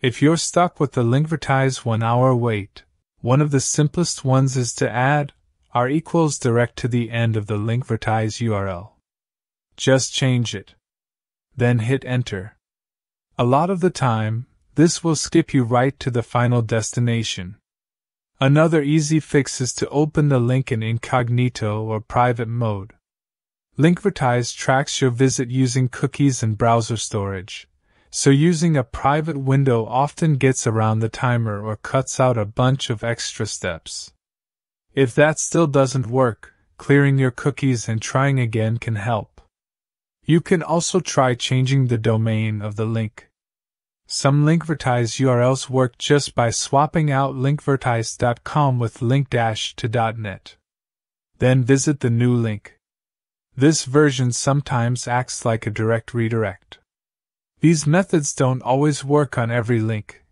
If you're stuck with the Linkvertise one hour wait, one of the simplest ones is to add r equals direct to the end of the Linkvertise URL. Just change it. Then hit enter. A lot of the time, this will skip you right to the final destination. Another easy fix is to open the link in incognito or private mode. Linkvertise tracks your visit using cookies and browser storage, so using a private window often gets around the timer or cuts out a bunch of extra steps. If that still doesn't work, clearing your cookies and trying again can help. You can also try changing the domain of the link. Some Linkvertise URLs work just by swapping out linkvertise.com with link to .net. Then visit the new link. This version sometimes acts like a direct redirect. These methods don't always work on every link,